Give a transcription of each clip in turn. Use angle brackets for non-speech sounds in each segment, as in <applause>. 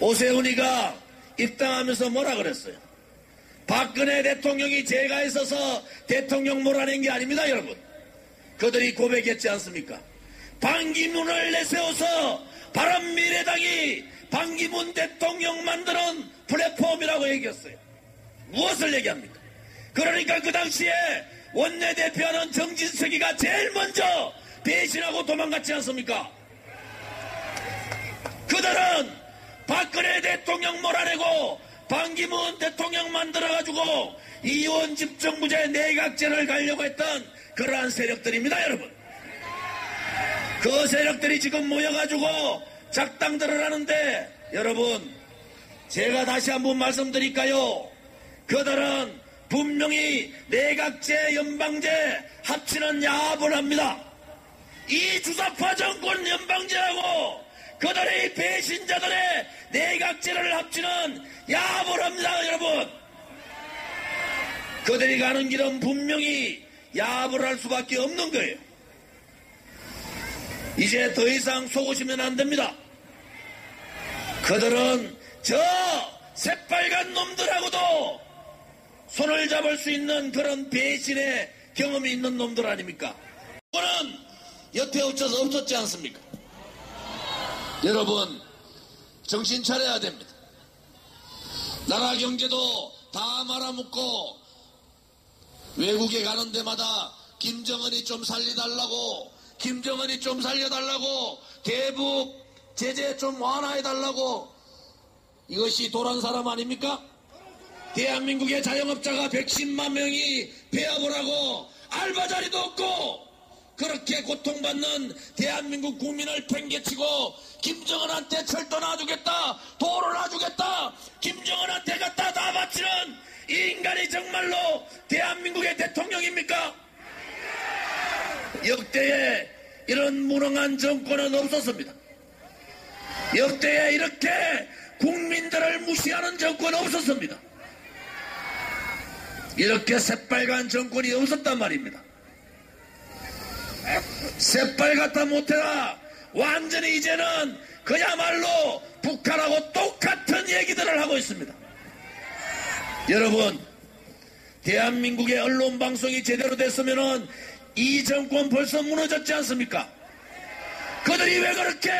오세훈이가 입당하면서 뭐라 그랬어요? 박근혜 대통령이 제가 있어서 대통령 몰아낸 게 아닙니다, 여러분. 그들이 고백했지 않습니까? 반기문을 내세워서 바른미래당이 반기문 대통령 만드는 플랫폼이라고 얘기했어요. 무엇을 얘기합니까? 그러니까 그 당시에 원내대표는 정진석이가 제일 먼저 배신하고 도망갔지 않습니까? 그들은 박근혜 대통령 몰아내고 반기문 대통령 만들어가지고 이원 집정부제 내각제를 가려고 했던 그러한 세력들입니다, 여러분. 그 세력들이 지금 모여가지고 작당들을 하는데 여러분 제가 다시 한번 말씀드릴까요? 그들은 분명히 내각제, 연방제 합치는 야합을 합니다. 이 주사파 정권 연방제하고 그들의 배신자들의 내각제를 합치는 야합을 합니다, 여러분. 그들이 가는 길은 분명히 야합을 할 수밖에 없는 거예요. 이제 더 이상 속으시면 안 됩니다. 그들은 저 새빨간 놈들하고도 손을 잡을 수 있는 그런 배신의 경험이 있는 놈들 아닙니까? 그는 여태 어쩌서 없었지 않습니까? 여러분 정신 차려야 됩니다. 나라 경제도 다 말아먹고 외국에 가는 데마다 김정은이 좀 살려달라고 김정은이 좀 살려달라고 대북 제재 좀 완화해달라고 이것이 도란 사람 아닙니까? 대한민국의 자영업자가 110만 명이 폐업을 하고 알바 자리도 없고 그렇게 고통받는 대한민국 국민을 팽개치고 김정은한테 철도 놔주겠다 도로 놔주겠다 김정은한테 갖다 다 바치는 이 인간이 정말로 대한민국의 대통령입니까? 역대에 이런 무능한 정권은 없었습니다. 역대에 이렇게 국민들을 무시하는 정권은 없었습니다. 이렇게 새빨간 정권이 없었단 말입니다. 새빨갛다 못해라 완전히 이제는 그야말로 북한하고 똑같은 얘기들을 하고 있습니다. 여러분 대한민국의 언론 방송이 제대로 됐으면은 이 정권 벌써 무너졌지 않습니까? 그들이 왜 그렇게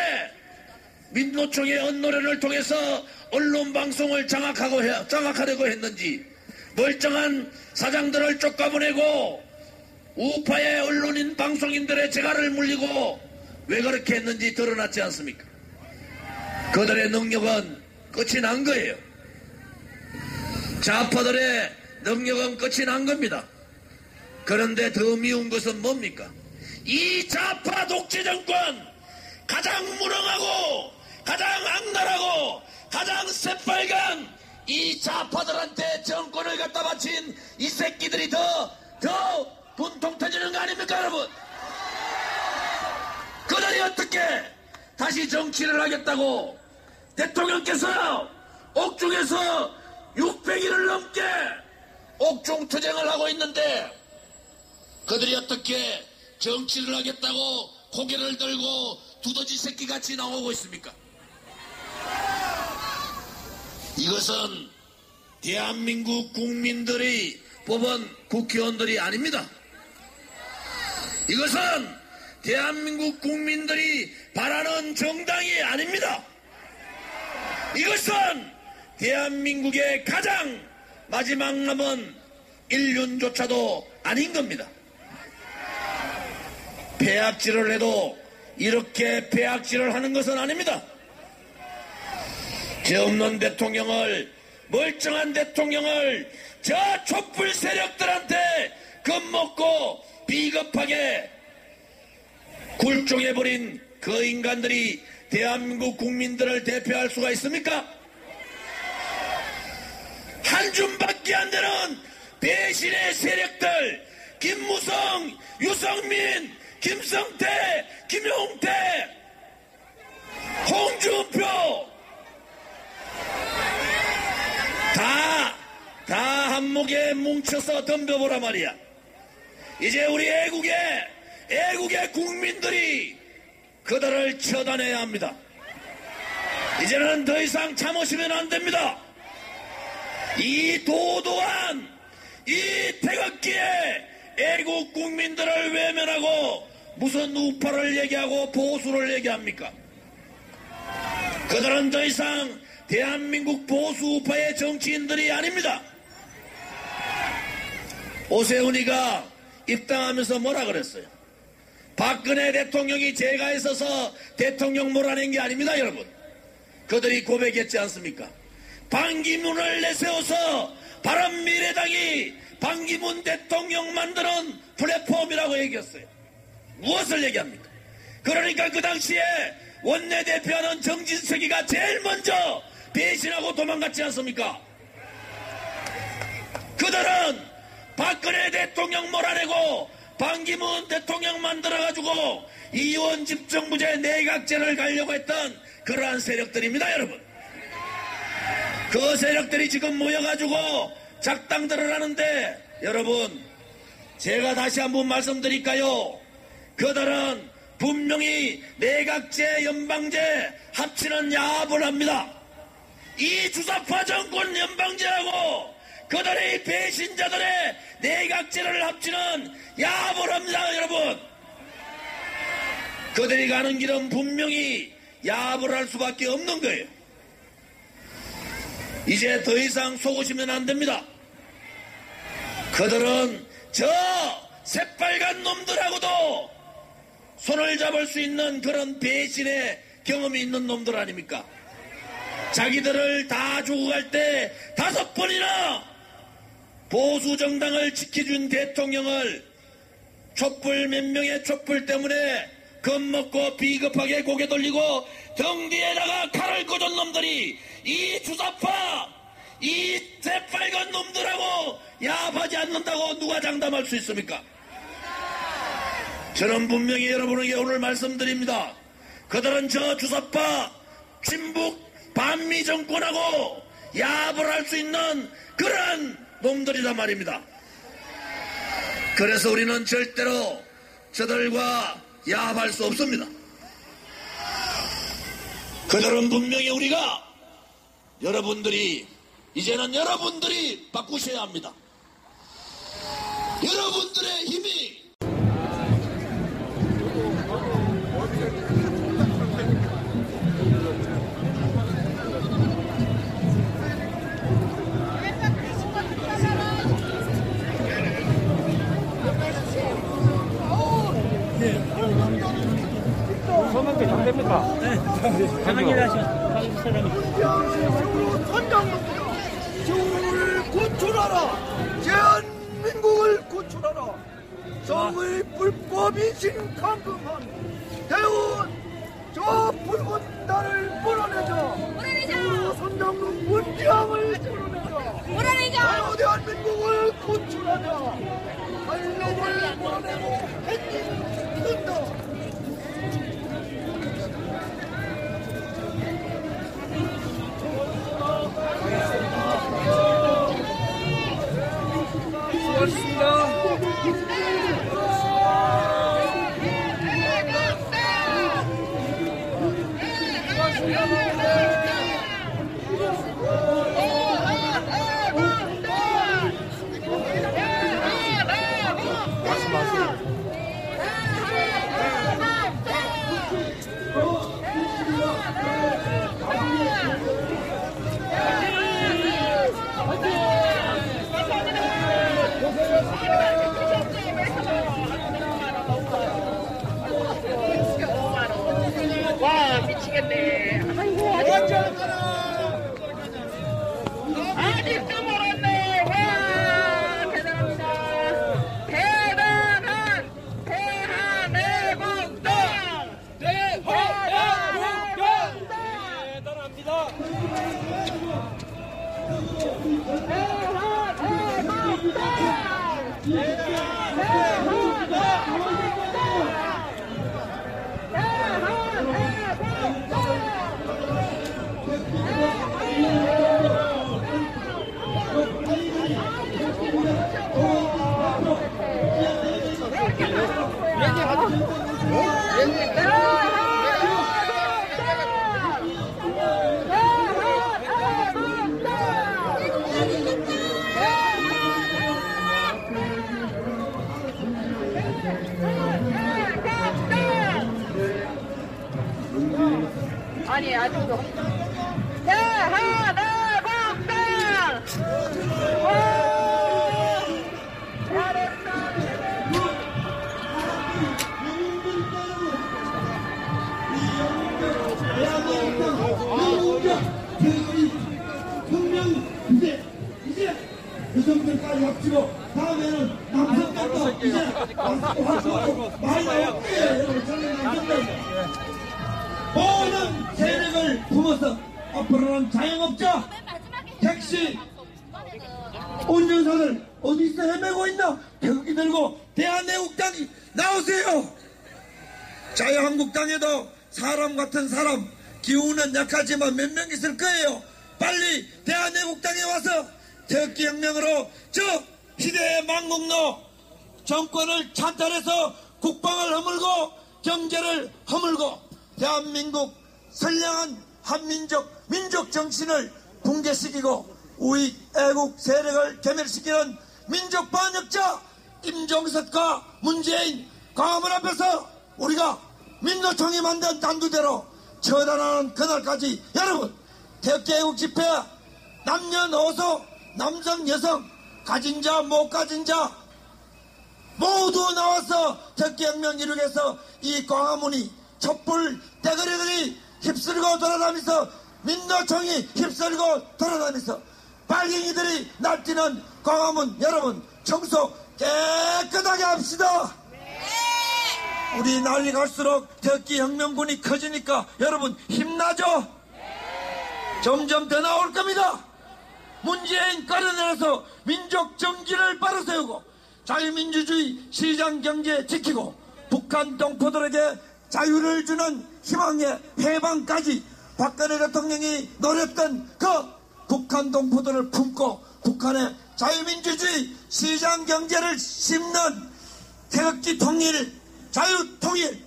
민노총의 언노련을 통해서 언론 방송을 장악하고 해, 장악하려고 했는지 멀쩡한 사장들을 쫓아보내고 우파의 언론인 방송인들의 재갈을 물리고 왜 그렇게 했는지 드러났지 않습니까? 그들의 능력은 끝이 난 거예요. 좌파들의 능력은 끝이 난 겁니다. 그런데 더 미운 것은 뭡니까? 이 좌파 독재 정권 가장 무능하고 가장 악랄하고 가장 새빨간 이 좌파들한테 정권을 갖다 바친 이 새끼들이 더, 더 분통 터지는 거 아닙니까, 여러분? 그들이 어떻게 다시 정치를 하겠다고 대통령께서 옥중에서 600일을 넘게 옥중 투쟁을 하고 있는데 그들이 어떻게 정치를 하겠다고 고개를 들고 두더지 새끼 같이 나오고 있습니까? 이것은 대한민국 국민들이 뽑은 국회의원들이 아닙니다. 이것은 대한민국 국민들이 바라는 정당이 아닙니다. 이것은 대한민국의 가장 마지막 남은 인륜조차도 아닌 겁니다. 폐악질을 해도 이렇게 폐악질을 하는 것은 아닙니다. 죄 없는 대통령을 멀쩡한 대통령을 저 촛불 세력들한테 겁먹고 비겁하게 굴종해버린 그 인간들이 대한민국 국민들을 대표할 수가 있습니까? 한 줌밖에 안 되는 배신의 세력들 김무성, 유성민, 김성태, 김용태, 홍준표 다, 다 한목에 뭉쳐서 덤벼보라 말이야. 이제 우리 애국의, 애국의 국민들이 그들을 처단해야 합니다. 이제는 더 이상 참으시면 안 됩니다. 이 도도한 이 태극기에 애국 국민들을 외면하고 무슨 우파를 얘기하고 보수를 얘기합니까? 그들은 더 이상 대한민국 보수 우파의 정치인들이 아닙니다. 오세훈이가 입당하면서 뭐라 그랬어요? 박근혜 대통령이 제가 있어서 대통령 몰아낸 게 아닙니다, 여러분. 그들이 고백했지 않습니까? 반기문을 내세워서 바른미래당이 반기문 대통령 만드는 플랫폼이라고 얘기했어요. 무엇을 얘기합니까? 그러니까 그 당시에 원내대표하는 정진석이가 제일 먼저 배신하고 도망갔지 않습니까? 그들은 박근혜 대통령 몰아내고 반기문 대통령 만들어가지고 이원 집정부제 내각제를 가려고 했던 그러한 세력들입니다, 여러분. 그 세력들이 지금 모여가지고 작당들을 하는데 여러분 제가 다시 한번 말씀드릴까요? 그들은 분명히 내각제, 연방제 합치는 야합을 합니다. 이 주사파 정권 연방제하고 그들의 배신자들의 내각제를 합치는 야합을 합니다, 여러분. 그들이 가는 길은 분명히 야합을 할 수밖에 없는 거예요. 이제 더 이상 속으시면 안 됩니다. 그들은 저 새빨간 놈들하고도 손을 잡을 수 있는 그런 배신의 경험이 있는 놈들 아닙니까? 자기들을 다 주고 갈 때 다섯 번이나 보수 정당을 지켜준 대통령을 촛불 몇 명의 촛불 때문에 겁먹고 비겁하게 고개 돌리고 등 뒤에다가 칼을 꽂은 놈들이 이 주사파 이 새빨간 놈들하고 야합하지 않는다고 누가 장담할 수 있습니까? 저는 분명히 여러분에게 오늘 말씀드립니다. 그들은 저 주사파 친북 반미 정권하고 야합을 할 수 있는 그런 놈들이란 말입니다. 그래서 우리는 절대로 저들과 야합할 수 없습니다. 그들은 분명히 우리가 여러분들이 이제는 여러분들이 바꾸셔야 합니다. 여러분들의 힘이 됩니까? 네. 편하게 하시면 사람이. 선장님들 정을 구출하라 대한민국을 구출하라 성의 불법이신 강금한 대원 저 붉은 달을 몰아내자 우리 선장님 문지함을 몰아내자 몰아내자! 대한민국을 구출하자 한국을 몰아내고 행진 뜬다 품어서 앞으로는 자영업자 택시 운전사들 어디서 헤매고 있나 태극기 들고 대한애국당이 나오세요. 자유한국당에도 사람 같은 사람 기운은 약하지만 몇 명 있을 거예요. 빨리 대한애국당에 와서 태극기 혁명으로 저 희대의 망국노 정권을 찬탈해서 국방을 허물고 경제를 허물고 대한민국 선량한 한민족 민족 정신을 붕괴시키고 우익 애국 세력을 괴멸시키는 민족 반역자 김정석과 문재인 광화문 앞에서 우리가 민노총이 만든 단두대로 처단하는 그날까지 여러분 애국 집회 남녀노소 남성 여성 가진 자 못 가진 자 모두 나와서 적개혁명 이루기 위해서 이 광화문이 촛불 대거리들이 휩쓸고 돌아다니면서 민노총이 휩쓸고 돌아다니면서 빨갱이들이 날뛰는 광화문 여러분 청소 깨끗하게 합시다. 우리 난리 갈수록 적기혁명군이 커지니까 여러분 힘나죠? 점점 더 나올 겁니다. 문재인 끌어내려서 민족 정기를 바로 세우고 자유민주주의 시장 경제 지키고 북한 동포들에게 자유를 주는 희망의 해방까지 박근혜 대통령이 노렸던 그 북한 동포들을 품고 북한의 자유민주주의 시장 경제를 심는 태극기 통일, 자유 통일,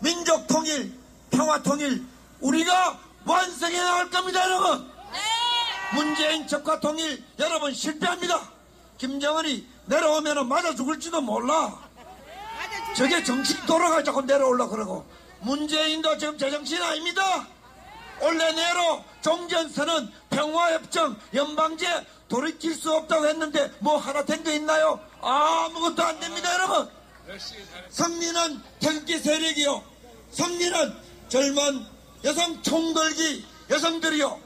민족 통일, 평화 통일 우리가 완성해 나갈 겁니다, 여러분. 문재인 적화 통일 여러분 실패합니다. 김정은이 내려오면 맞아 죽을지도 몰라. 저게 정신 돌아가자고 내려올라 그러고 문재인도 지금 제정신 아닙니다. 올해 내로 종전선언 평화협정 연방제 돌이킬 수 없다고 했는데 뭐 하나 된거 있나요? 아무것도 안 됩니다 여러분. 승리는 태극기 세력이요. 승리는 젊은 여성 총들기 여성들이요.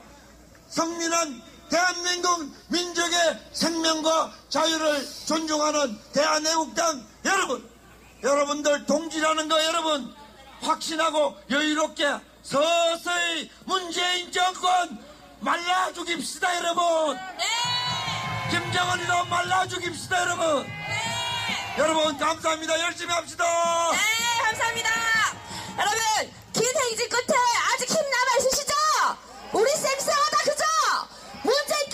승리는 대한민국 민족의 생명과 자유를 존중하는 대한애국당 여러분 여러분들 동지라는 거 여러분 확신하고 여유롭게 서서히 문재인 정권 말라 죽입시다 여러분 김정은이도 말라 죽입시다 여러분 여러분 감사합니다 열심히 합시다 네, 감사합니다. 여러분, 긴 행진 끝에 아직 힘 남아 있으시죠? 우리 쌩쌩하다, 그죠? 문재인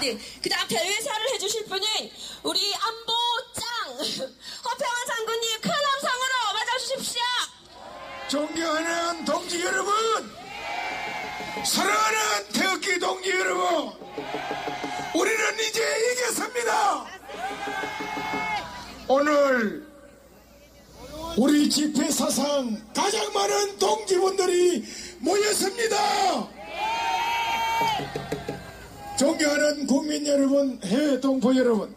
네, 그 다음 대회사를 해주실 분은 우리 안보짱 <laughs> 허평환 장군님 큰 함성으로 맞아주십시오. 존경하는 동지 여러분, 사랑하는 태극기 동지 여러분, 우리는 이제 이겼습니다. 오늘 우리 집회 사상 가장 많은 동지분들이 모였습니다. 존경하는 국민 여러분, 해외 동포 여러분,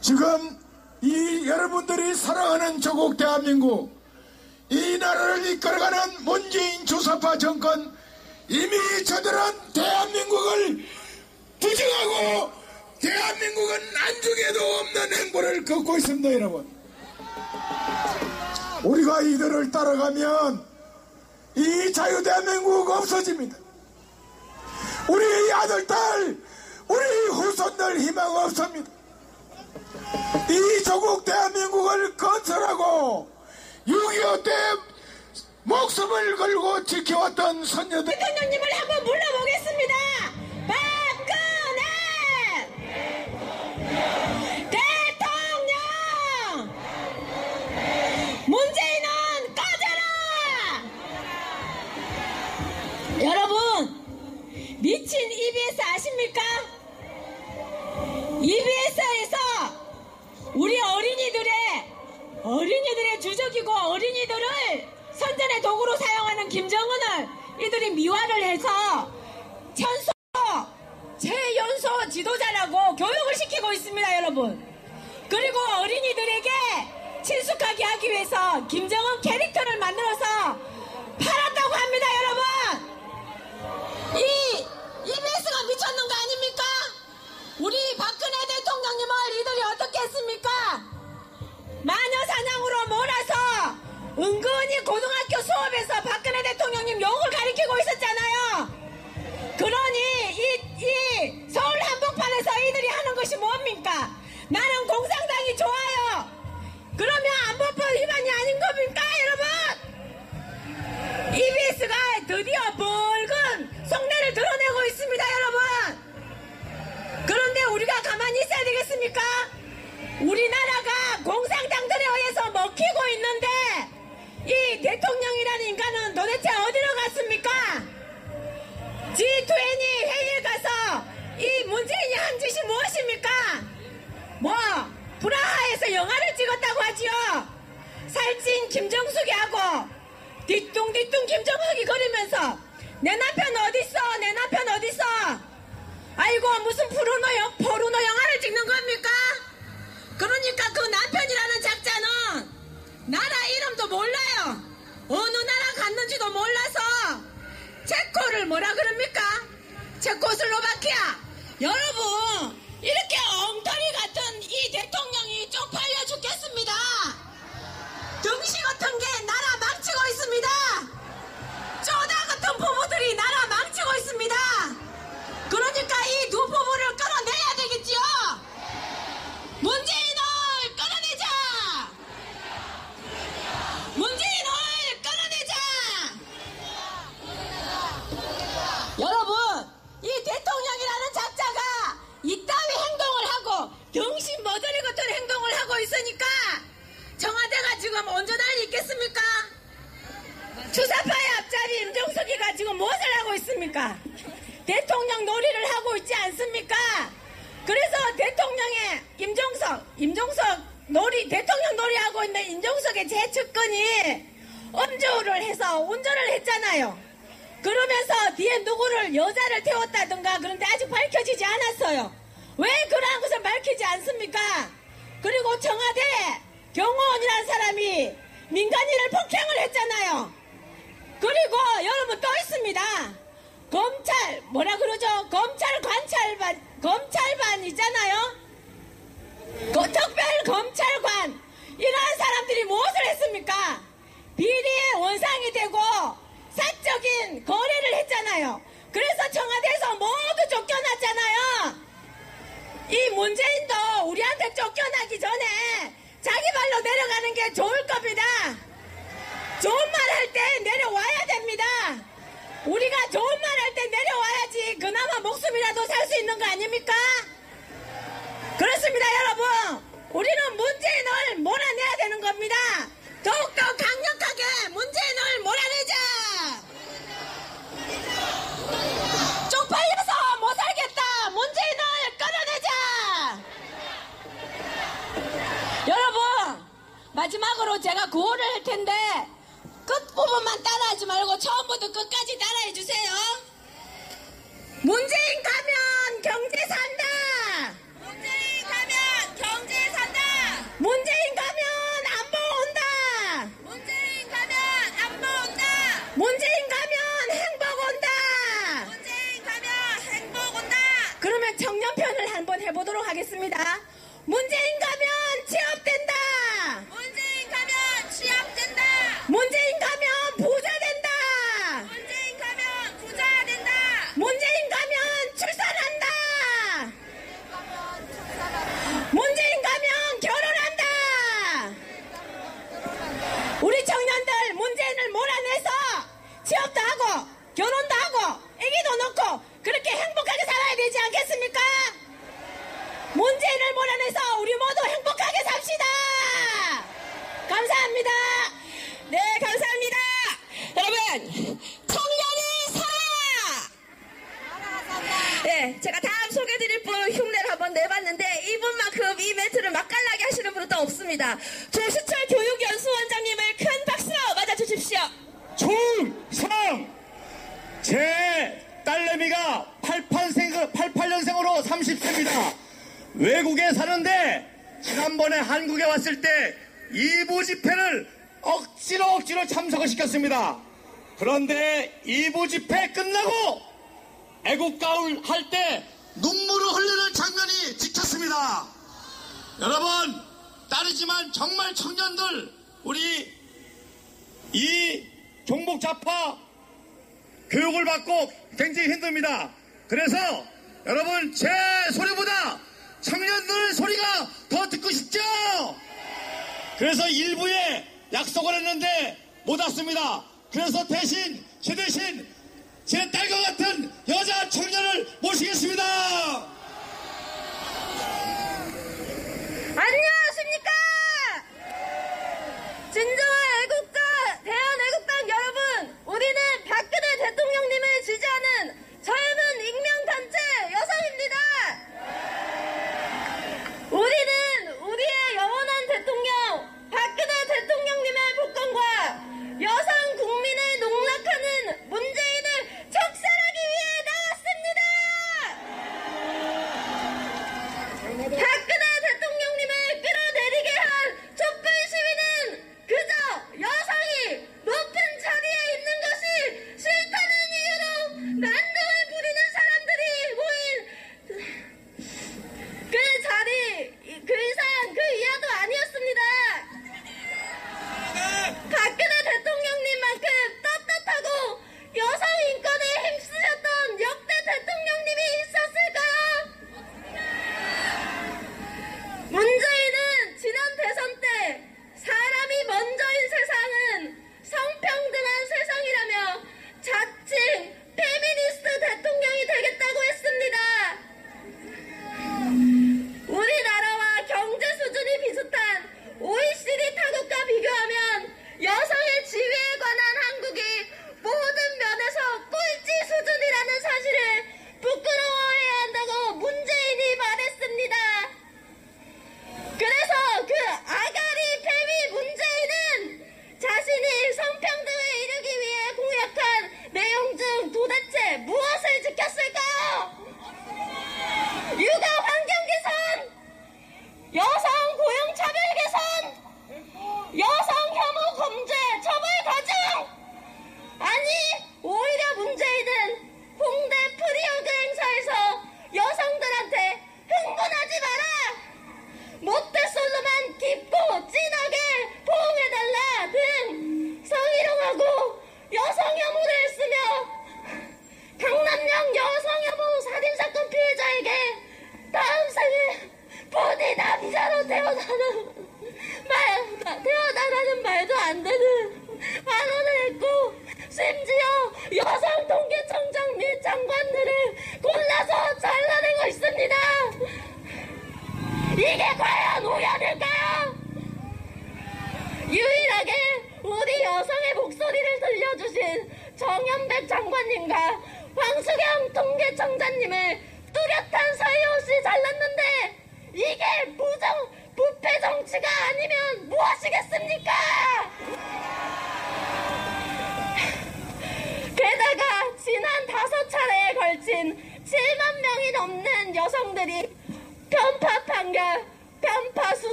지금 이 여러분들이 사랑하는 조국 대한민국 이 나라를 이끌어가는 문재인 주사파 정권 이미 저들은 대한민국을 부정하고 대한민국은 안중에도 없는 행보를 걷고 있습니다 여러분 우리가 이들을 따라가면 자유 대한민국 없어집니다. 우리 아들, 딸, 우리 후손들 희망 없습니다. 이 조국 대한민국을 건설하고 6.25 때 목숨을 걸고 지켜왔던 선녀들 대통령님을 한번 불러보겠습니다. 박근혜 대통령 문재인은 꺼져라. 여러분 미친 EBS 아십니까? EBS에서 우리 어린이들의 어린이들의 주적이고 어린이들을 선전의 도구로 사용하는 김정은을 이들이 미화를 해서 천소 최연소 지도자라고 교육을 시키고 있습니다 여러분 그리고 어린이들에게 친숙하게 하기 위해서 김정은 캐릭터를 만들어서 우리 박근혜 대통령님을 이들이 어떻게 했습니까? 마녀 사냥으로 몰아서 은근히 고등학교 수업에서 박근혜 대통령님 욕을 가리키고 있었잖아요. 그러니 이, 이 서울 한복판에서 이들이 하는 것이 뭡니까? 나는 공산당이 좋아요. 그러면 안보법 위반이 아닌 겁니까, 여러분? EBS가 드디어 붉은 속내를 드러내고 있습니다, 여러분. 그런데 우리가 가만히 있어야 되겠습니까? 우리나라가 공산당들에 의해서 먹히고 있는데 이 대통령이라는 인간은 도대체 어디로 갔습니까? G20 회의에 가서 이 문재인이 한 짓이 무엇입니까? 뭐 브라하에서 영화를 찍었다고 하지요. 살찐 김정숙이 하고 뒤뚱뒤뚱 김정숙이 거리면서 내 남편 어딨어? 내 남편 어딨어? 아이고 무슨 포르노, 영, 포르노 영화를 찍는 겁니까? 그러니까 그 남편이라는 작자는 나라 이름도 몰라요. 어느 나라 갔는지도 몰라서 체코를 뭐라 그럽니까? 체코슬로바키아. 여러분 이렇게 엉터리 같은 이 대통령이 쪽팔려 죽겠습니다. 등시 같은 게 나라 망치고 있습니다. 쪼다 같은 부부들이 나라 망치고 있습니다. 그러니까 이 두 부부를 끌어내야 되겠지요. 문재인을 끌어내자. 문재인을 끌어내자. 여러분, 이 대통령이라는 작자가 이따위 행동을 하고 등신 머저리 같은 행동을 하고 있으니까 청와대가 지금 온전하게 있겠습니까? 주사파의 앞자리 임종석이가 지금 무엇을 하고 있습니까? 대통령 놀이를 하고 있지 않습니까? 그래서 대통령의 임종석, 임종석 놀이, 대통령 놀이하고 있는 임종석의 제측근이 음주를 해서 운전을 했잖아요. 그러면서 뒤에 누구를 여자를 태웠다든가 그런데 아직 밝혀지지 않았어요. 왜 그러한 것을 밝히지 않습니까? 그리고 청와대 경호원이라는 사람이 민간인을 폭행을 했잖아요. 그리고 여러분 또 있습니다. 검찰 뭐라 그러죠? 검찰 관찰반 검찰반 있잖아요. 그 특별 검찰관 이러한 사람들이 무엇을 했습니까? 비리의 원상이 되고 사적인 거래를 했잖아요. 그래서 청와대에서 모두 쫓겨났잖아요. 이 문재인도 우리한테 쫓겨나기 전에 자기 발로 내려가는 게 좋을 겁니다. 좋은 말 할 때 내려와야 됩니다. 우리가 좋은 말 할 때 내려와야지 그나마 목숨이라도 살 수 있는 거 아닙니까? 그렇습니다, 여러분. 우리는 문재인을 몰아내야 되는 겁니다. 더욱더 강력하게 문재인을 몰아내자! 쪽팔려서 못 살겠다! 문재인을 끌어내자! 여러분, 마지막으로 제가 구호를 할 텐데, 끝부분만 따라하지 말고 처음부터 끝까지 따라해 주세요. 문재인 가면 경제 산다! 문재인 가면 경제 산다! 문재인 가면 안보 온다! 문재인 가면 안보 온다! 문재인 가면 행복 온다! 문재인 가면 행복 온다! 그러면 청년편을 한번 해보도록 하겠습니다. 문재인 가면 않겠습니까? 문재인을 몰아내서 우리 모두 행복하게 삽시다. 감사합니다. 네, 감사합니다. 여러분, 청년이 살아! 네, 제가 다음 소개드릴 분 흉내를 한번 내봤는데 이분만큼 이 멘트를 맛깔나게 하시는 분은 또 없습니다. 조수철 교육연수원장님을 큰 박수로 맞아주십시오. 충성! 제 딸내미가 88생, 88년생으로 30세입니다. 외국에 사는데 지난번에 한국에 왔을 때 이부 집회를 억지로 억지로 참석을 시켰습니다. 그런데 이부 집회 끝나고 애국가울 할 때 눈물을 흘리는 장면이 찍혔습니다. 여러분 딸이지만 정말 청년들 우리 이 종북좌파 교육을 받고 굉장히 힘듭니다. 그래서 여러분 제 소리보다 청년들 소리가 더 듣고 싶죠? 그래서 일부에 약속을 했는데 못 왔습니다. 그래서 대신 제 대신 제 딸과 같은 여자 청년을 모시겠습니다. 안녕!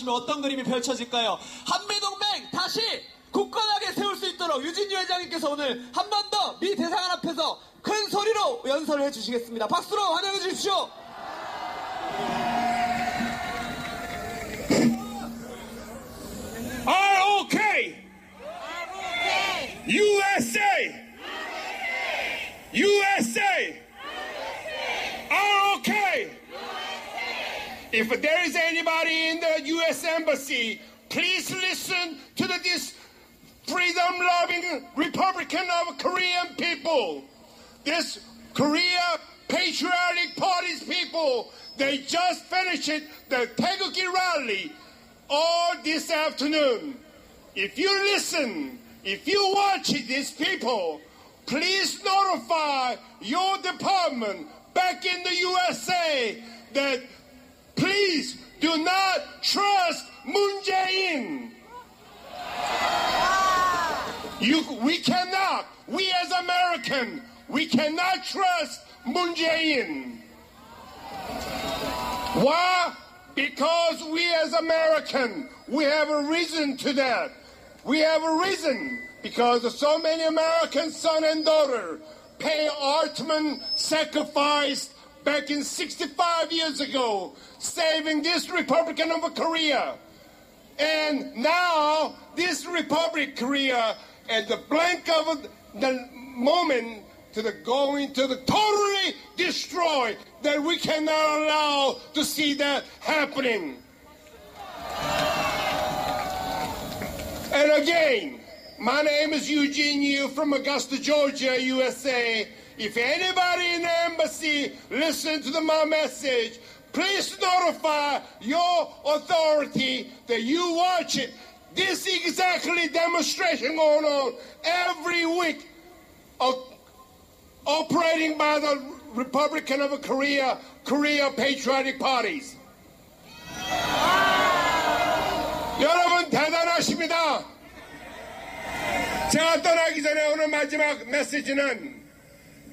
하시면 어떤 그림이 펼쳐질까요? Embassy, please listen to this freedom loving Republican of Korean people. This Korea Patriotic Party's people, they just finished the Taeguki rally all this afternoon. If you listen, if you watch these people, please notify your department back in the USA that please do not trust Moon Jae-in. You, we cannot, we as American, we cannot trust Moon Jae-in. Why? Because we as American, we have a reason to that. We have a reason because so many American son and daughter pay ultimate sacrifice back in 65 years ago, saving this Republican of Korea. And now this Republic Korea at the blink of the moment to the going to the totally destroy that we cannot allow to see that happening. And again, my name is Eugene Yu from Augusta, Georgia, USA. If anybody in the embassy listen to the, my message, please notify your authority that you watch it. This exactly demonstration going on every week of operating by the Republican of Korea, Korea Patriotic Parties. 여러분 대단하십니다. 제가 떠나기 전에 오늘 마지막 메시지는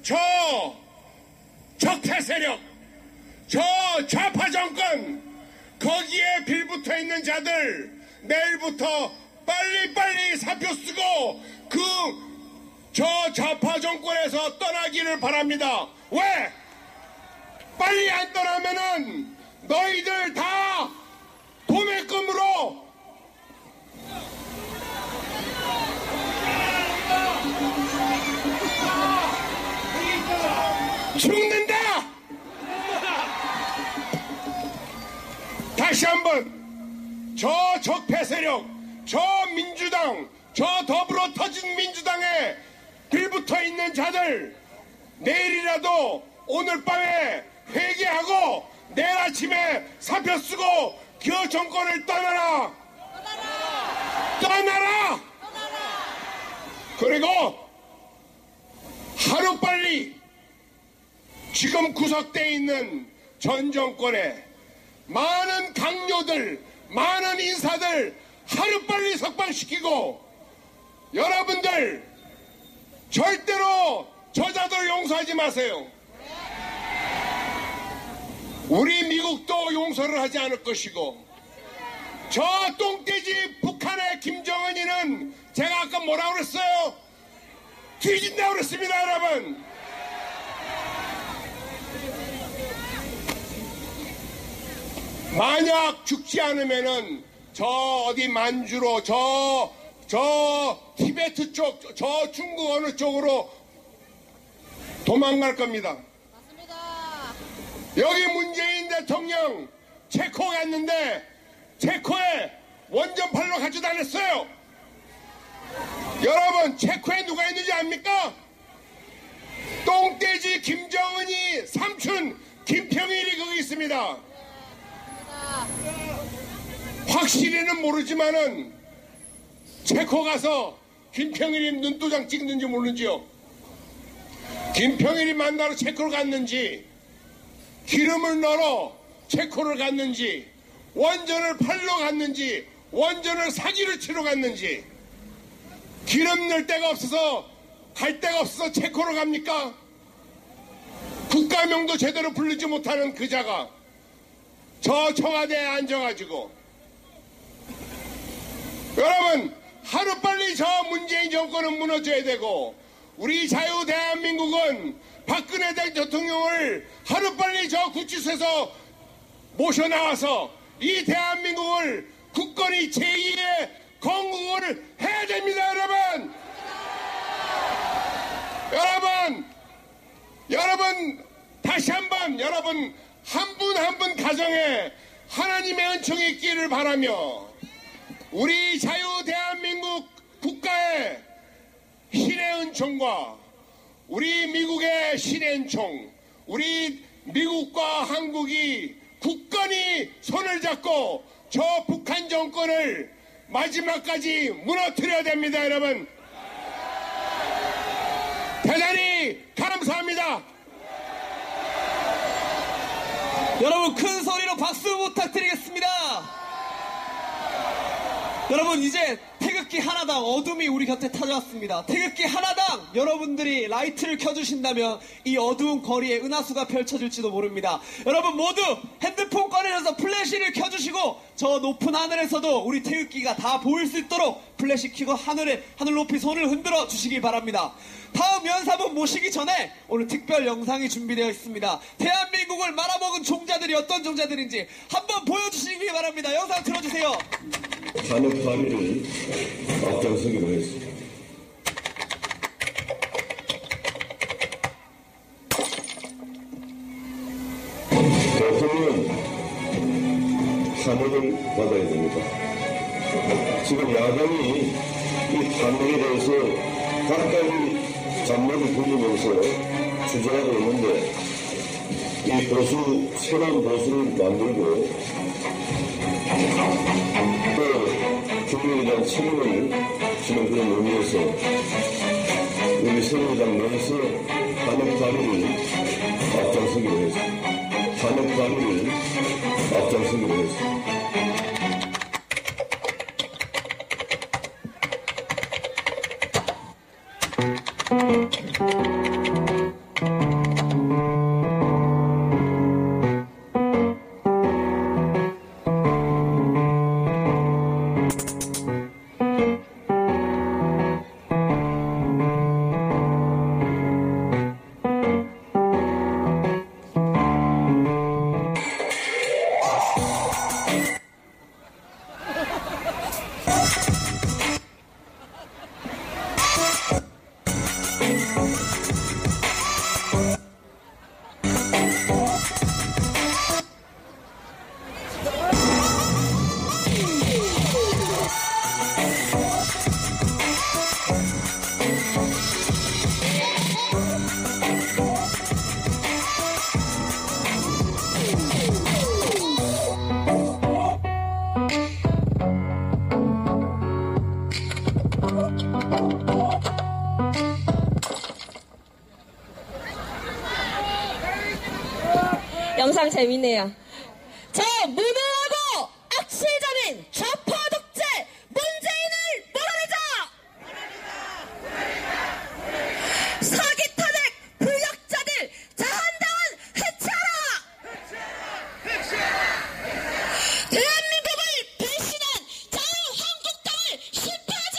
저 적폐 세력, 저 좌파 정권 거기에 빌붙어 있는 자들 내일부터 빨리빨리 사표 쓰고 그 저 좌파 정권에서 떠나기를 바랍니다. 왜? 빨리 안 떠나면은 너희들 다 도매금으로 죽는 다! 다시 한번 저 적폐 세력, 저 민주당, 저 더불어 터진 민주당에 빌붙어 있는 자들 내일이라도 오늘 밤에 회개하고 내일 아침에 사표 쓰고 그 정권을 떠나라! 떠나라! 그리고 하루빨리 지금 구속돼 있는 전 정권에 많은 강요들, 많은 인사들 하루빨리 석방시키고 여러분들 절대로 저자들 용서하지 마세요. 우리 미국도 용서를 하지 않을 것이고 저 똥돼지 북한의 김정은이는 제가 아까 뭐라고 그랬어요? 뒤진다고 그랬습니다, 여러분. 만약 죽지 않으면은 저 어디 만주로 저, 저 티베트 쪽, 저- 저 중국 어느 쪽으로 도망갈 겁니다. 여기 문재인 대통령 체코 갔는데 체코에 원전팔로 가지고 다녔어요. 여러분 체코에 누가 있는지 압니까? 똥돼지 김정은이 삼촌 김평일이 거기 있습니다. 확실히는 모르지만은 체코 가서 김평일이 눈도장 찍는지 모르지요. 김평일이 만나러 체코를 갔는지 기름을 넣어 체코를 갔는지 원전을 팔러 갔는지 원전을 사기를 치러 갔는지 기름 넣을 데가 없어서 갈 데가 없어서 체코로 갑니까? 국가명도 제대로 부르지 못하는 그자가 저 청와대에 앉아가지고. 여러분 하루빨리 저 문재인 정권은 무너져야 되고 우리 자유 대한민국은 박근혜 대통령을 하루빨리 저 구치소에서 모셔 나와서 이 대한민국을 국권이 제2의 건국을 해야 됩니다 여러분! 여러분! 여러분 다시 한번 여러분 한 분 한 분 가정에 하나님의 은총이 있기를 바라며 우리 자유 대한민국 국가의 신의 은총과 우리 미국의 신의 은총, 우리 미국과 한국이 굳건히 손을 잡고 저 북한 정권을 마지막까지 무너뜨려야 됩니다, 여러분. 대단히 감사합니다. 여러분 큰 소리로 박수 부탁드리겠습니다. 여러분 이제 태극기 하나당 어둠이 우리 곁에 찾아왔습니다. 태극기 하나당 여러분들이 라이트를 켜주신다면 이 어두운 거리에 은하수가 펼쳐질지도 모릅니다. 여러분 모두 핸드폰 꺼내셔서 플래시를 켜주시고 저 높은 하늘에서도 우리 태극기가 다 보일 수 있도록 플래시 켜고 하늘에 하늘 높이 손을 흔들어 주시기 바랍니다. 다음 연사분 모시기 전에 오늘 특별 영상이 준비되어 있습니다. 대한민국을 말아먹은 종자들이 어떤 종자들인지 한번 보여주시기 바랍니다. 영상 틀어주세요. 한옥 파리를 앞장서기로 했습니다. 대통령은 탄핵을 받아야 됩니다. 지금 야당이 이 탄핵에 대해서 각각이 잔머리 굴리면서 주장하고 있는데 이 보수, 새로운 보수를 만들고 또 국민에 대한 책임을 지는 그런 의미에서 우리 새누리당 내에서 탄핵 발의를 앞장서기로 했습니다. 탄핵 발의를 앞장서기로 했습 영상 재밌네요. 저 무능하고 악질적인 좌파 독재 문재인을 몰아내자! 사기 탄핵 부역자들 자한당은 해체하라! 대한민국을 배신한 자유한국당을 실패하자!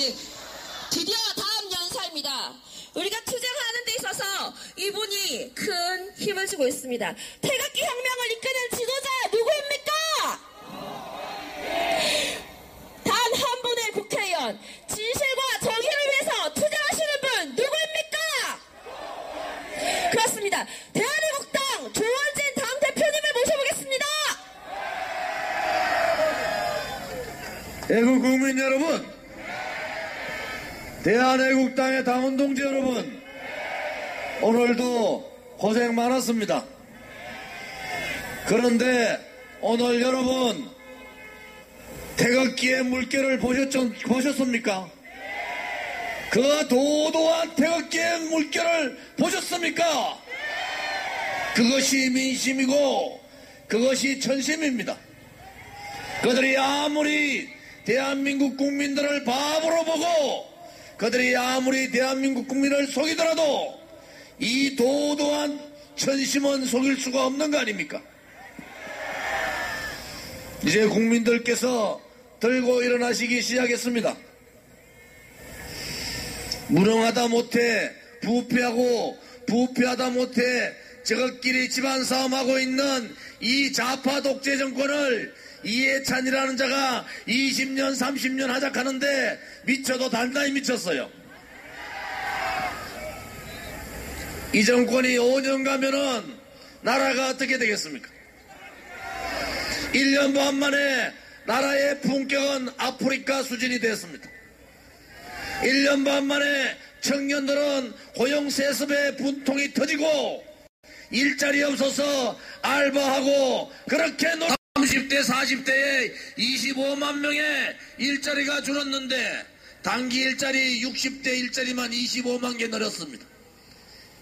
예, 우리가 투쟁하는 데 있어서 이분이 큰 힘을 주고 있습니다. 태극기 혁명을 이끄는 지도자 누구입니까? 단 한 분의 국회의원 진실과 정의를 위해서 투쟁하시는 분 누구입니까? 그렇습니다. 대한민국당 조원진 당대표님을 모셔보겠습니다. 애국 국민 여러분, 대한애국당의 당원 동지 여러분, 오늘도 고생 많았습니다. 그런데 오늘 여러분, 태극기의 물결을 보셨, 보셨습니까? 그 도도한 태극기의 물결을 보셨습니까? 그것이 민심이고, 그것이 천심입니다. 그들이 아무리 대한민국 국민들을 바보로 보고 그들이 아무리 대한민국 국민을 속이더라도 이 도도한 천심은 속일 수가 없는 거 아닙니까? 이제 국민들께서 들고 일어나시기 시작했습니다. 무능하다 못해 부패하고 부패하다 못해 저것끼리 집안 싸움하고 있는 이 좌파 독재 정권을 이해찬이라는 자가 20년 30년 하작하는데 미쳐도 단단히 미쳤어요. 이 정권이 5년 가면은 나라가 어떻게 되겠습니까? 1년 반 만에 나라의 품격은 아프리카 수준이 됐습니다. 1년 반 만에 청년들은 고용 세습의 분통이 터지고 일자리 없어서 알바하고 그렇게 노 30대 40대에 25만 명의 일자리가 줄었는데 단기 일자리 60대 일자리만 25만 개 늘었습니다.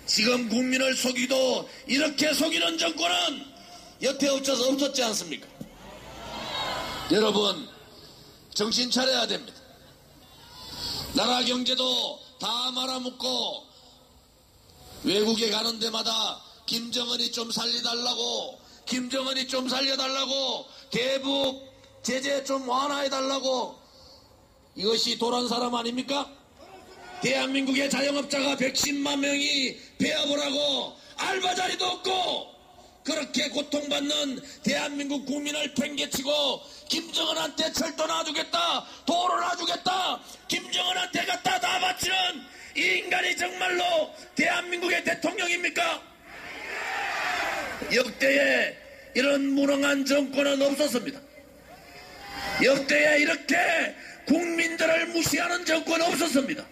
지금 국민을 속이도 이렇게 속이는 정권은 여태 없어서 없었지 않습니까? 여러분 정신 차려야 됩니다. 나라 경제도 다 말아먹고 외국에 가는 데마다 김정은이 좀 살려달라고 김정은이 좀 살려달라고 대북 제재 좀 완화해달라고 이것이 도란 사람 아닙니까? 대한민국의 자영업자가 110만 명이 폐업을 하고 알바 자리도 없고 그렇게 고통받는 대한민국 국민을 팽개치고 김정은한테 철도 놔주겠다 도로 놔주겠다 김정은한테 갖다 다 바치는 이 인간이 정말로 대한민국의 대통령입니까? 역대에 이런 무능한 정권은 없었습니다. 역대에 이렇게 국민들을 무시하는 정권은 없었습니다.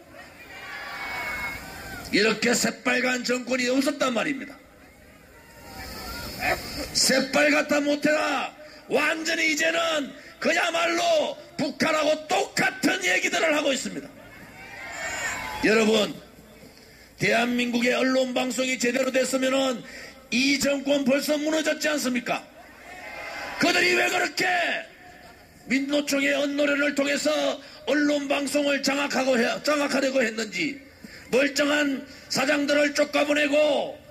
이렇게 새빨간 정권이 없었단 말입니다. 새빨갛다 못해라 완전히 이제는 그야말로 북한하고 똑같은 얘기들을 하고 있습니다. 여러분 대한민국의 언론 방송이 제대로 됐으면은 이 정권 벌써 무너졌지 않습니까? 그들이 왜 그렇게 민노총의 언노련을 통해서 언론 방송을 장악하고 해- 장악하려고 했는지 멀쩡한 사장들을 쫓아보내고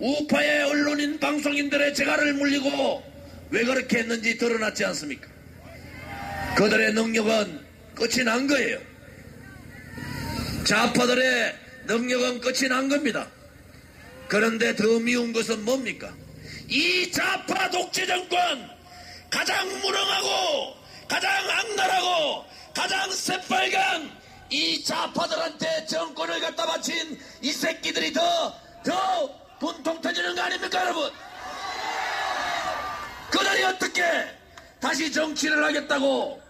우파의 언론인 방송인들의 재갈을 물리고 왜 그렇게 했는지 드러났지 않습니까? 그들의 능력은 끝이 난 거예요. 좌파들의 능력은 끝이 난 겁니다. 그런데 더 미운 것은 뭡니까? 이 좌파 독재 정권 가장 무능하고 가장 악랄하고 가장 새빨간 이 좌파들한테 정권을 갖다 바친 이 새끼들이 더, 더 분통 터지는 거 아닙니까, 여러분? 그들이 어떻게 다시 정치를 하겠다고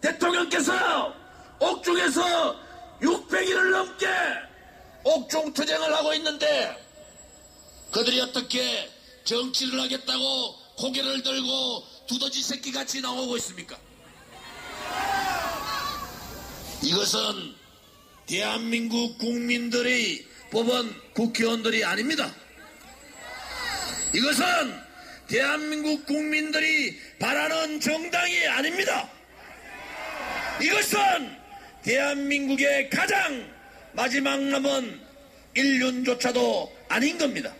대통령께서 옥중에서 600일을 넘게 옥중 투쟁을 하고 있는데 그들이 어떻게 정치를 하겠다고 고개를 들고 두더지 새끼 같이 나오고 있습니까? 이것은 대한민국 국민들이 뽑은 국회의원들이 아닙니다. 이것은 대한민국 국민들이 바라는 정당이 아닙니다. 이것은 대한민국의 가장 마지막 남은 인륜조차도 아닌 겁니다.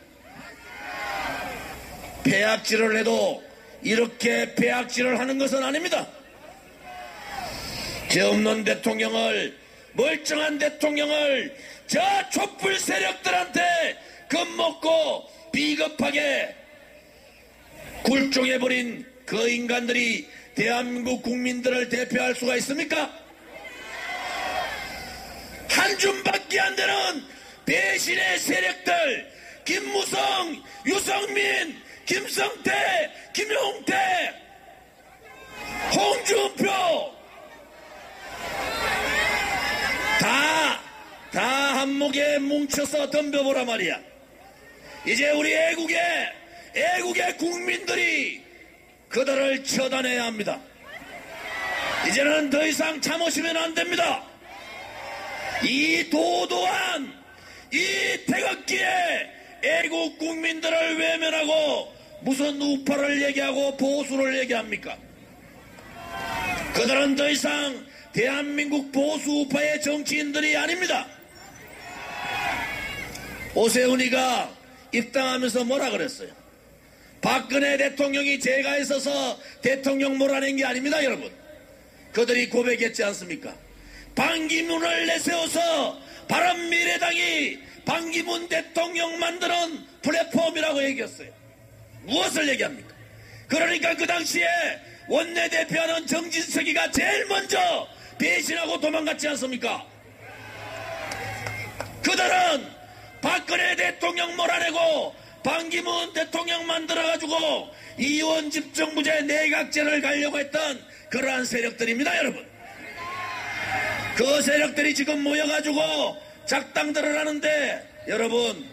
폐악질을 해도 이렇게 폐악질을 하는 것은 아닙니다. 죄 없는 대통령을 멀쩡한 대통령을 저 촛불 세력들한테 겁먹고 비겁하게 굴종해버린 그 인간들이 대한민국 국민들을 대표할 수가 있습니까? 한 줌밖에 안 되는 배신의 세력들 김무성, 유성민, 김성태, 김용태, 홍준표 다, 다 한목에 뭉쳐서 덤벼보라 말이야. 이제 우리 애국의, 애국의 국민들이 그들을 처단해야 합니다. 이제는 더 이상 참으시면 안 됩니다. 이 도도한, 이 태극기에 애국 국민들을 외면하고 무슨 우파를 얘기하고 보수를 얘기합니까? 그들은 더 이상 대한민국 보수 우파의 정치인들이 아닙니다. 오세훈이가 입당하면서 뭐라 그랬어요? 박근혜 대통령이 제가 있어서 대통령 몰아낸 게 아닙니다, 여러분. 그들이 고백했지 않습니까? 반기문을 내세워서 바른미래당이 반기문 대통령 만드는 플랫폼이라고 얘기했어요. 무엇을 얘기합니까? 그러니까 그 당시에 원내대표하는 정진석이가 제일 먼저 배신하고 도망갔지 않습니까? 그들은 박근혜 대통령 몰아내고 반기문 대통령 만들어가지고 이원 집정부제 내각제를 가려고 했던 그러한 세력들입니다, 여러분. 그 세력들이 지금 모여가지고 작당들을 하는데 여러분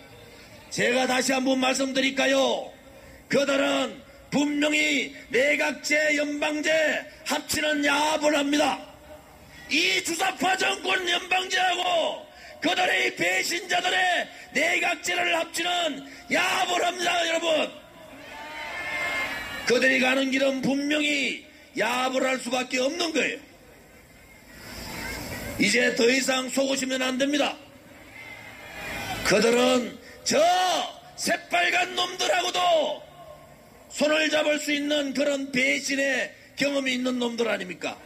제가 다시 한번 말씀드릴까요? 그들은 분명히 내각제, 연방제 합치는 야합을 합니다. 이 주사파 정권 연방제하고 그들의 배신자들의 내각제를 합치는 야합을 합니다, 여러분. 그들이 가는 길은 분명히 야합을 할 수밖에 없는 거예요. 이제 더 이상 속으시면 안 됩니다. 그들은 저 새빨간 놈들하고도 손을 잡을 수 있는 그런 배신의 경험이 있는 놈들 아닙니까?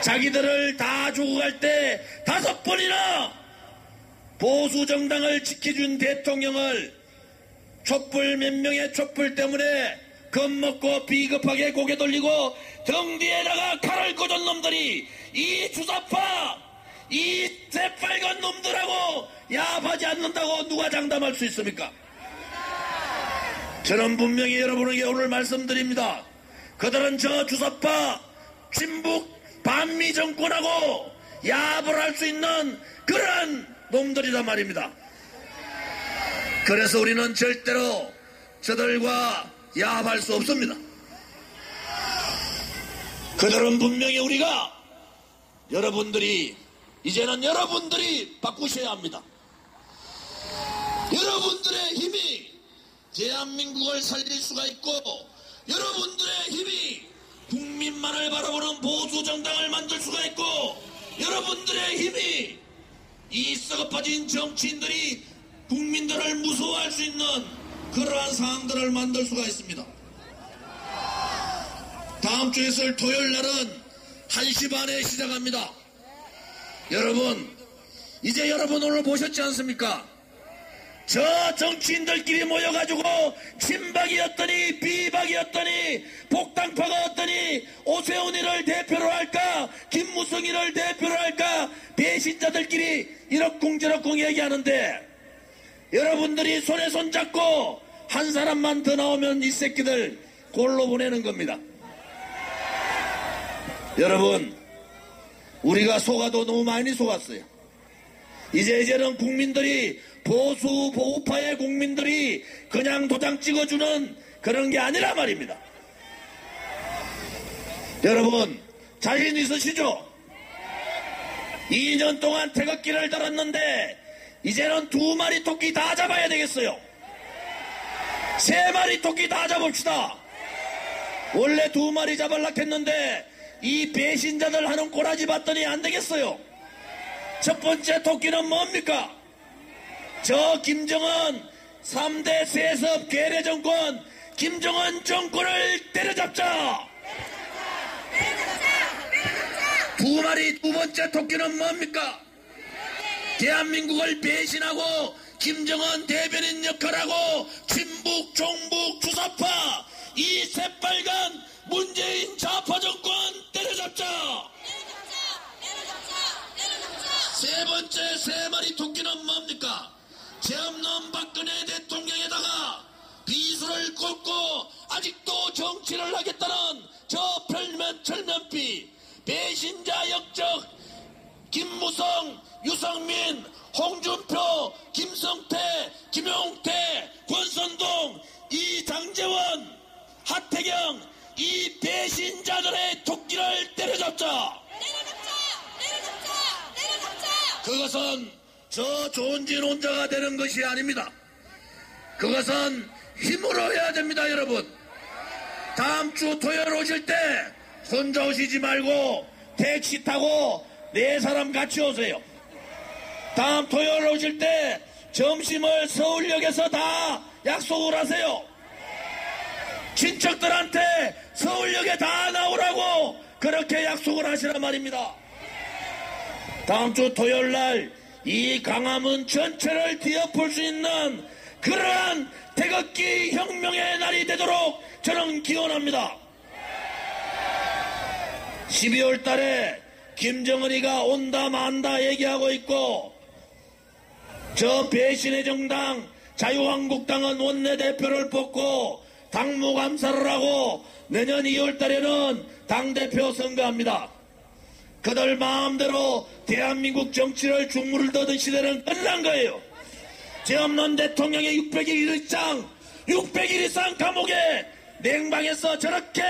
자기들을 다 주고 갈때 다섯 번이나 보수 정당을 지켜준 대통령을 촛불 몇 명의 촛불 때문에 겁먹고 비겁하게 고개 돌리고 등 뒤에다가 칼을 꽂은 놈들이 이 주사파 이 새빨간 놈들하고 야합하지 않는다고 누가 장담할 수 있습니까? 저는 분명히 여러분에게 오늘 말씀드립니다. 그들은 저 주사파 친북 반미 정권하고 야합을 할 수 있는 그런 놈들이란 말입니다. 그래서 우리는 절대로 저들과 야합할 수 없습니다. 그들은 분명히 우리가 여러분들이 이제는 여러분들이 바꾸셔야 합니다. 여러분들의 힘이 대한민국을 살릴 수가 있고 여러분들의 힘이 국민만을 바라보는 보수 정당을 만들 수가 있고 여러분들의 힘이 이 썩어빠진 정치인들이 국민들을 무서워할 수 있는 그러한 상황들을 만들 수가 있습니다. 다음 주에 있을 토요일 날은 1시 반에 시작합니다. 여러분, 이제 여러분 오늘 보셨지 않습니까? 저 정치인들끼리 모여가지고 친박이었더니 비박이었더니 복당파가였더니 오세훈이를 대표로 할까 김무성이를 대표로 할까 배신자들끼리 이럭쿵저럭쿵 얘기하는데 여러분들이 손에 손 잡고 한 사람만 더 나오면 이 새끼들 골로 보내는 겁니다. 여러분 우리가 속아도 너무 많이 속았어요. 이제 이제는 국민들이 보수 보우파의 국민들이 그냥 도장 찍어주는 그런 게 아니라 말입니다. 여러분 자신 있으시죠? 2년 동안 태극기를 달았는데 이제는 두 마리 토끼 다 잡아야 되겠어요. 세 마리 토끼 다 잡읍시다. 원래 두 마리 잡으려고 했는데 이 배신자들 하는 꼬라지 봤더니 안 되겠어요. 첫 번째 토끼는 뭡니까? 저 김정은 3대 세습 괴뢰 정권 김정은 정권을 때려잡자. 두두 마리 두 번째 토끼는 뭡니까? 대한민국을 배신하고 김정은 대변인 역할하고 친북, 종북, 주사파 이 새빨간 문재인 좌파 정권 때려잡자! 세 번째 세 마리 토끼는 뭡니까? 죄 없는 박근혜 대통령에다가 비수를 꽂고 아직도 정치를 하겠다는 저 별면 철면피 배신자 역적 김무성, 유성민, 홍준표, 김성태, 김용태, 권선동, 이장재원, 하태경 이 배신자들의 토끼를 때려잡자. 그것은 저 조은진 혼자가 되는 것이 아닙니다. 그것은 힘으로 해야 됩니다, 여러분. 다음 주 토요일 오실 때 혼자 오시지 말고 택시 타고 네 사람 같이 오세요. 다음 토요일 오실 때 점심을 서울역에서 다 약속을 하세요. 친척들한테 서울역에 다 나오라고 그렇게 약속을 하시란 말입니다. 다음 주 토요일 날 이 강화문 전체를 뒤엎을 수 있는 그러한 태극기 혁명의 날이 되도록 저는 기원합니다. 12월 달에 김정은이가 온다 만다 얘기하고 있고 저 배신의 정당 자유한국당은 원내대표를 뽑고 당무 감사를 하고 내년 2월 달에는 당대표 선거합니다. 그들 마음대로 대한민국 정치를 중물을 떠든 시대는 끝난 거예요. 죄 없는 대통령의 600일 이상, 600일 이상 감옥에 냉방에서 저렇게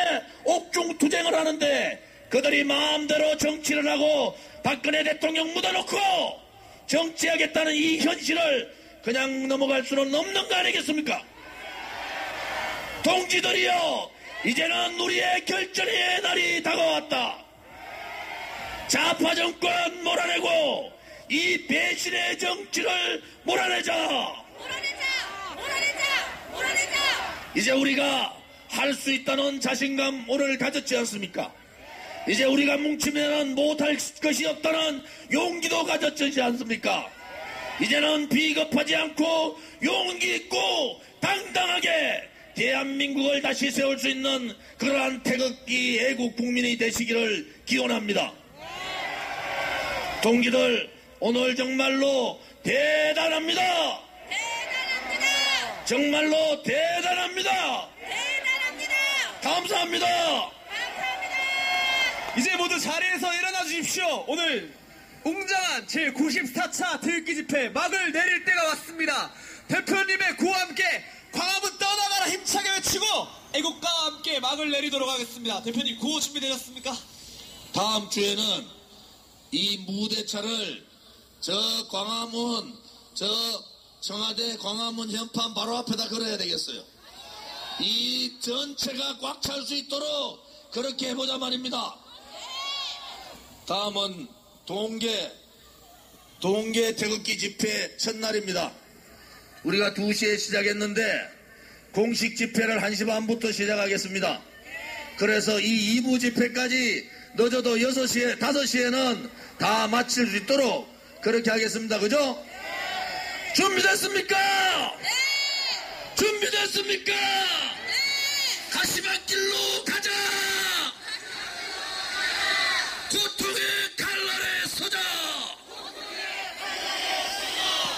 옥중 투쟁을 하는데 그들이 마음대로 정치를 하고 박근혜 대통령 묻어놓고 정치하겠다는 이 현실을 그냥 넘어갈 수는 없는 거 아니겠습니까? 동지들이여, 이제는 우리의 결전의 날이 다가왔다. 좌파 정권 몰아내고 이 배신의 정치를 몰아내자. 이제 우리가 할 수 있다는 자신감 오늘 가졌지 않습니까? 이제 우리가 뭉치면 못할 것이 없다는 용기도 가졌지 않습니까? 이제는 비겁하지 않고 용기 있고 당당하게 대한민국을 다시 세울 수 있는 그러한 태극기 애국 국민이 되시기를 기원합니다. 동기들 오늘 정말로 대단합니다. 정말로 대단합니다. 감사합니다. 이제 모두 자리에서 일어나 주십시오. 오늘 웅장한 제94차 태극기 집회 막을 내릴 때가 왔습니다. 대표님의 구호와 함께 광화문 떠나가라 힘차게 외치고 애국가와 함께 막을 내리도록 하겠습니다. 대표님 구호 준비되셨습니까? 다음 주에는 이 무대차를 저 광화문 저 청와대 광화문 현판 바로 앞에다 걸어야 되겠어요. 이 전체가 꽉 찰 수 있도록 그렇게 해보자 말입니다. 다음은 동계 동계 태극기 집회 첫날입니다. 우리가 2시에 시작했는데 공식 집회를 1시 반부터 시작하겠습니다. 그래서 이 2부 집회까지 늦어도 6시에, 5시에는 다 마칠 수 있도록 그렇게 하겠습니다. 그죠? 준비됐습니까? 준비됐습니까? 가시밭길로 가자! 고통의 칼날에 서자!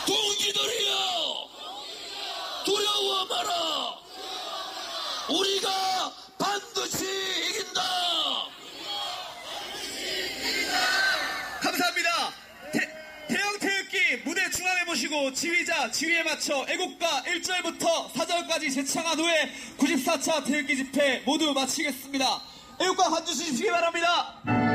동기들이여! 두려워 마라! 우리가 반드시 이긴다! 감사합니다. 태, 태영 태극기 무대 중앙에 모시고 지휘자 지휘에 맞춰 애국가 1절부터 4절까지 재창한 후에 94차 태극기 집회 모두 마치겠습니다. 애국가 한주 주시기 바랍니다.